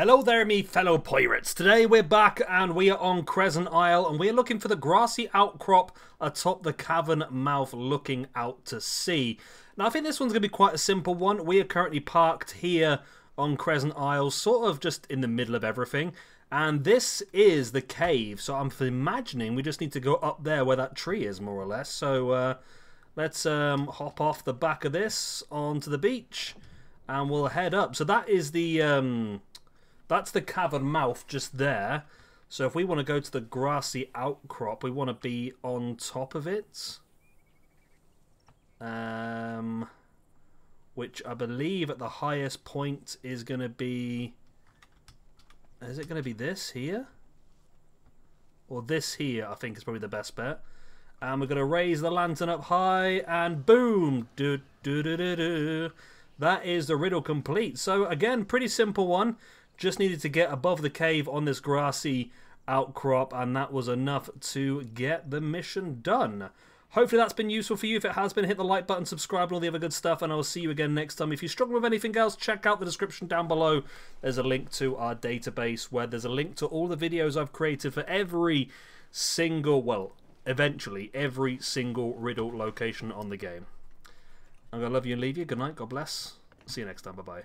Hello there, me fellow pirates. Today we're back and we are on Crescent Isle and we're looking for the grassy outcrop atop the cavern mouth looking out to sea. Now I think this one's going to be quite a simple one. We are currently parked here on Crescent Isle, sort of just in the middle of everything. And this is the cave, so I'm imagining we just need to go up there where that tree is, more or less. So uh, let's um, hop off the back of this onto the beach and we'll head up. So that is the... Um, that's the cavern mouth just there. So if we want to go to the grassy outcrop, we want to be on top of it. Um, which I believe at the highest point is going to be... Is it going to be this here? Or this here, I think is probably the best bet. And we're going to raise the lantern up high, and boom! Do, do, do, do, do. That is the riddle complete. So again, pretty simple one. Just needed to get above the cave on this grassy outcrop, and that was enough to get the mission done. Hopefully that's been useful for you. If it has been, hit the like button, subscribe, and all the other good stuff, and I will see you again next time. If you struggle with anything else, check out the description down below. There's a link to our database where there's a link to all the videos I've created for every single, well, eventually, every single riddle location on the game. I'm going to love you and leave you. Good night. God bless. See you next time. Bye-bye.